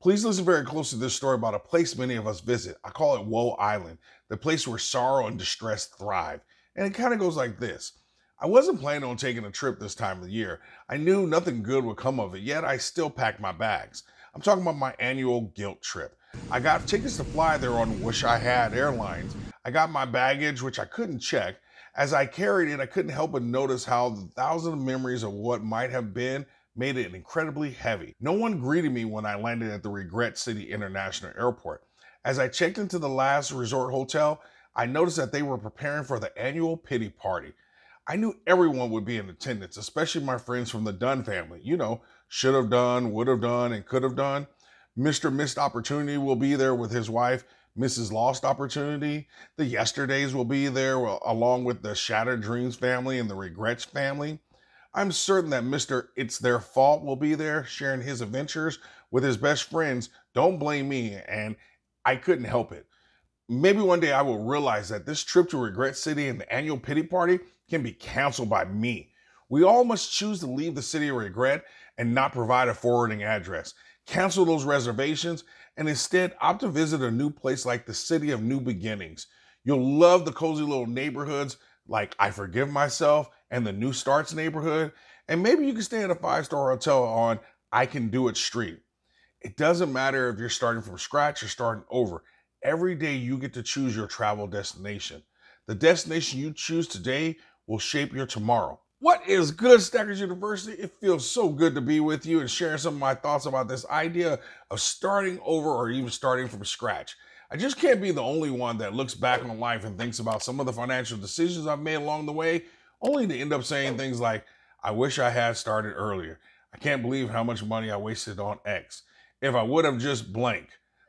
Please listen very close to this story about a place many of us visit. I call it Woe Island, the place where sorrow and distress thrive. And it kind of goes like this. I wasn't planning on taking a trip this time of the year. I knew nothing good would come of it, yet I still packed my bags. I'm talking about my annual guilt trip. I got tickets to fly there on Wish I Had Airlines. I got my baggage, which I couldn't check. As I carried it, I couldn't help but notice how the thousand memories of what might have been made it incredibly heavy. No one greeted me when I landed at the Regret City International Airport. As I checked into the last resort hotel, I noticed that they were preparing for the annual pity party. I knew everyone would be in attendance, especially my friends from the Dunn family. You know, should have done, would have done, and could have done. Mr. Missed Opportunity will be there with his wife, Mrs. Lost Opportunity. The Yesterdays will be there along with the Shattered Dreams family and the Regrets family. I'm certain that Mr. It's Their Fault will be there sharing his adventures with his best friends. Don't blame me, and I couldn't help it. Maybe one day I will realize that this trip to Regret City and the annual pity party can be canceled by me. We all must choose to leave the city of regret and not provide a forwarding address. Cancel those reservations and instead opt to visit a new place like the city of new beginnings. You'll love the cozy little neighborhoods like I Forgive Myself and the New Starts neighborhood. And maybe you can stay in a five star hotel on I Can Do It Street. It doesn't matter if you're starting from scratch or starting over. Every day you get to choose your travel destination. The destination you choose today will shape your tomorrow. What is good, Stackers University? It feels so good to be with you and sharing some of my thoughts about this idea of starting over or even starting from scratch. I just can't be the only one that looks back on life and thinks about some of the financial decisions I've made along the way, only to end up saying things like, I wish I had started earlier. I can't believe how much money I wasted on X. If I would have just blank.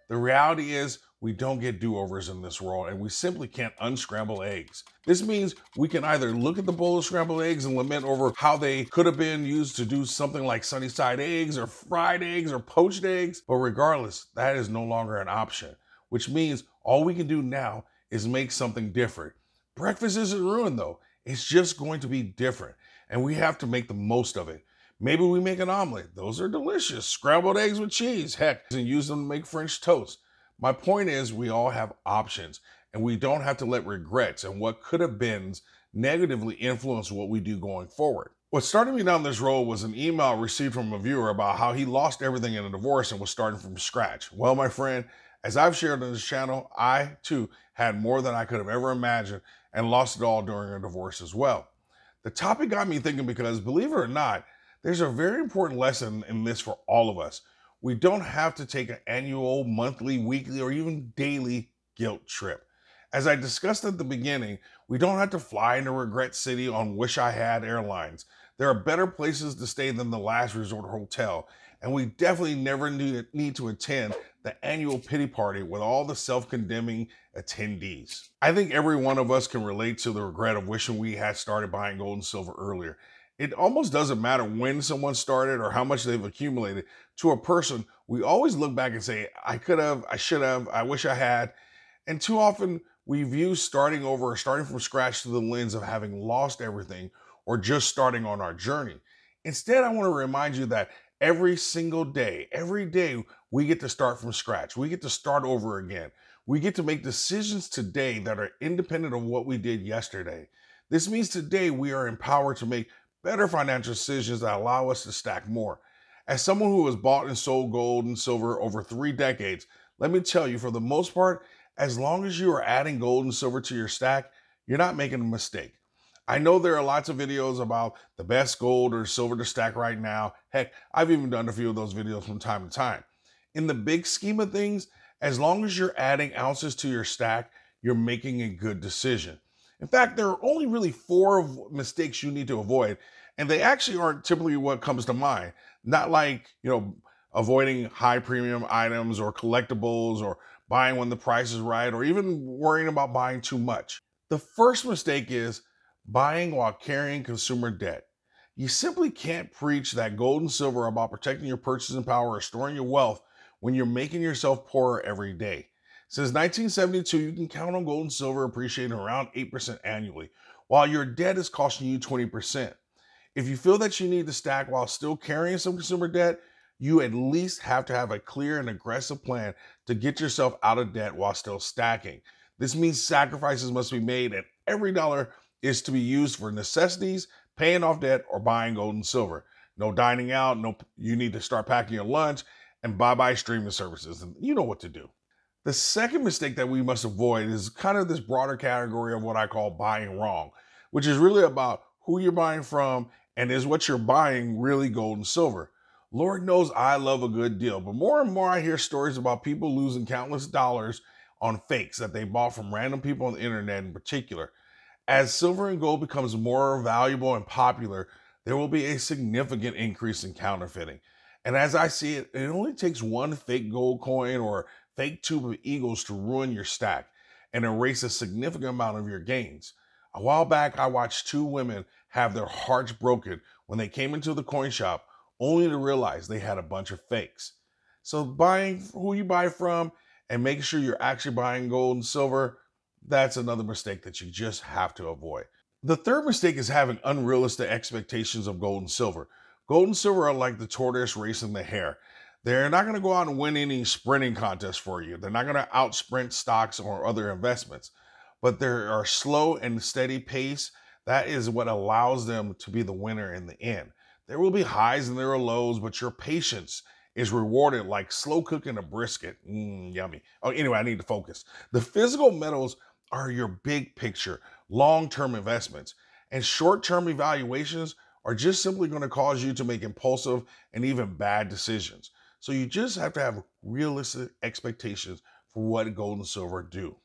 The reality is, we don't get do overs in this world, and we simply can't unscramble eggs. This means we can either look at the bowl of scrambled eggs and lament over how they could have been used to do something like sunny side eggs, or fried eggs, or poached eggs, but regardless, that is no longer an option which means all we can do now is make something different. Breakfast isn't ruined though, it's just going to be different, and we have to make the most of it. Maybe we make an omelet. Those are delicious. Scrambled eggs with cheese, heck, and use them to make French toast. My point is, we all have options, and we don't have to let regrets and what could have been negatively influence what we do going forward. What started me down this road was an email received from a viewer about how he lost everything in a divorce and was starting from scratch. Well, my friend, as I've shared on this channel, I too had more than I could have ever imagined and lost it all during a divorce as well. The topic got me thinking because, believe it or not, there's a very important lesson in this for all of us. We don't have to take an annual, monthly, weekly, or even daily guilt trip. As I discussed at the beginning, we don't have to fly into Regret City on Wish I Had Airlines. There are better places to stay than the last resort hotel, and we definitely never need to attend the annual pity party with all the self condemning attendees. I think every one of us can relate to the regret of wishing we had started buying gold and silver earlier. It almost doesn't matter when someone started or how much they've accumulated. To a person, we always look back and say, I could have, I should have, I wish I had. And too often we view starting over or starting from scratch through the lens of having lost everything or just starting on our journey. Instead, I want to remind you that every single day, every day, we get to start from scratch. We get to start over again. We get to make decisions today that are independent of what we did yesterday. This means today we are empowered to make better financial decisions that allow us to stack more. As someone who has bought and sold gold and silver over three decades, let me tell you, for the most part, as long as you are adding gold and silver to your stack, you're not making a mistake. I know there are lots of videos about the best gold or silver to stack right now. Heck, I've even done a few of those videos from time to time. In the big scheme of things, as long as you're adding ounces to your stack, you're making a good decision. In fact, there are only really four mistakes you need to avoid, and they actually aren't typically what comes to mind. Not like, you know, avoiding high premium items or collectibles or buying when the price is right or even worrying about buying too much. The first mistake is buying while carrying consumer debt. You simply can't preach that gold and silver about protecting your purchasing power or storing your wealth when you're making yourself poorer every day. Since 1972, you can count on gold and silver appreciating around 8% annually, while your debt is costing you 20%. If you feel that you need to stack while still carrying some consumer debt, you at least have to have a clear and aggressive plan to get yourself out of debt while still stacking. This means sacrifices must be made, and every dollar is to be used for necessities, paying off debt, or buying gold and silver. No dining out, no you need to start packing your lunch, and bye-bye streaming services. And you know what to do. The second mistake that we must avoid is kind of this broader category of what I call buying wrong, which is really about who you're buying from and is what you're buying really gold and silver. Lord knows I love a good deal, but more and more I hear stories about people losing countless dollars on fakes that they bought from random people on the internet in particular. As silver and gold becomes more valuable and popular, there will be a significant increase in counterfeiting. And as I see it, it only takes one fake gold coin or fake tube of eagles to ruin your stack and erase a significant amount of your gains. A while back, I watched two women have their hearts broken when they came into the coin shop only to realize they had a bunch of fakes. So buying who you buy from and making sure you're actually buying gold and silver, that's another mistake that you just have to avoid. The third mistake is having unrealistic expectations of gold and silver. Gold and silver are like the tortoise racing the hare. They're not going to go out and win any sprinting contests for you. They're not going to out sprint stocks or other investments, but they are slow and steady pace. That is what allows them to be the winner in the end. There will be highs and there are lows, but your patience is rewarded like slow cooking a brisket. Mm, yummy. Oh, anyway, I need to focus. The physical metals are your big picture, long term investments, and short term evaluations are just simply going to cause you to make impulsive and even bad decisions. So you just have to have realistic expectations for what gold and silver do.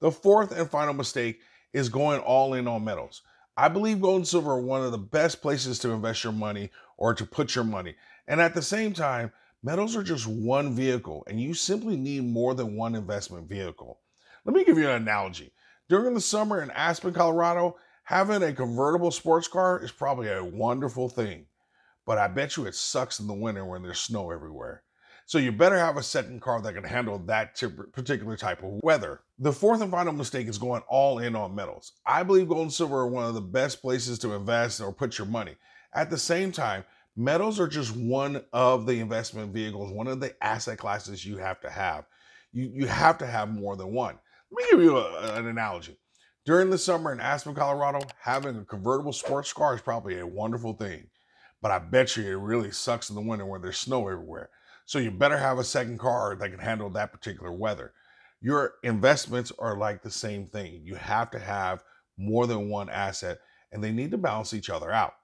The fourth and final mistake is going all in on metals. I believe gold and silver are one of the best places to invest your money or to put your money. And at the same time, metals are just one vehicle, and you simply need more than one investment vehicle. Let me give you an analogy. During the summer in Aspen, Colorado, having a convertible sports car is probably a wonderful thing, but I bet you it sucks in the winter when there's snow everywhere. So you better have a second car that can handle that particular type of weather. The fourth and final mistake is going all in on metals. I believe gold and silver are one of the best places to invest or put your money. At the same time, metals are just one of the investment vehicles, one of the asset classes you have to have. You, you have to have more than one. Let me give you a, an analogy. During the summer in Aspen, Colorado, having a convertible sports car is probably a wonderful thing. But I bet you it really sucks in the winter when there's snow everywhere. So you better have a second car that can handle that particular weather. Your investments are like the same thing. You have to have more than one asset and they need to balance each other out.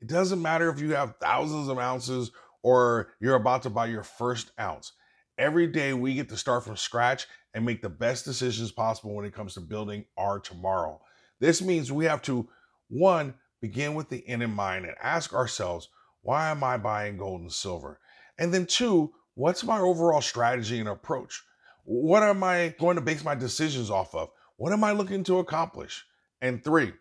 It doesn't matter if you have thousands of ounces or you're about to buy your first ounce. Every day we get to start from scratch and make the best decisions possible when it comes to building our tomorrow. This means we have to, one, begin with the end in mind and ask ourselves, why am I buying gold and silver? And then, two, what's my overall strategy and approach? What am I going to base my decisions off of? What am I looking to accomplish? And three,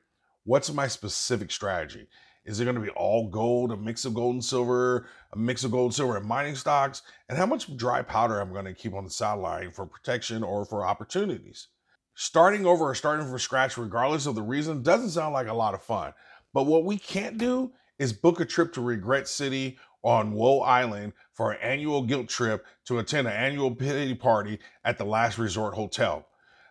what's my specific strategy? Is it going to be all gold, a mix of gold and silver, a mix of gold silver and mining stocks? And how much dry powder I'm going to keep on the sideline for protection or for opportunities? Starting over or starting from scratch, regardless of the reason, doesn't sound like a lot of fun. But what we can't do is book a trip to Regret City on Woe Island for an annual guilt trip to attend an annual pity party at the Last Resort Hotel.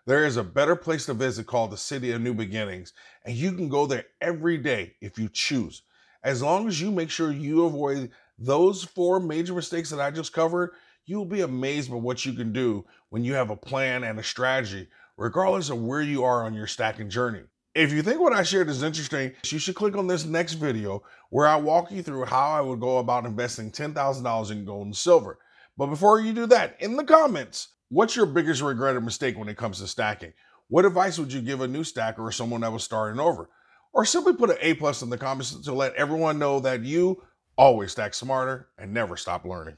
There is a better place to visit called the City of New Beginnings, and you can go there every day if you choose. As long as you make sure you avoid those four major mistakes that I just covered, you'll be amazed by what you can do when you have a plan and a strategy, regardless of where you are on your stacking journey. If you think what I shared is interesting, you should click on this next video where I walk you through how I would go about investing $10,000 in gold and silver. But before you do that, in the comments, what's your biggest regret or mistake when it comes to stacking? What advice would you give a new stacker or someone that was starting over? Or simply put an A plus in the comments to let everyone know that you always stack smarter and never stop learning.